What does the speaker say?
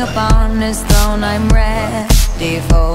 upon his throne I'm ready for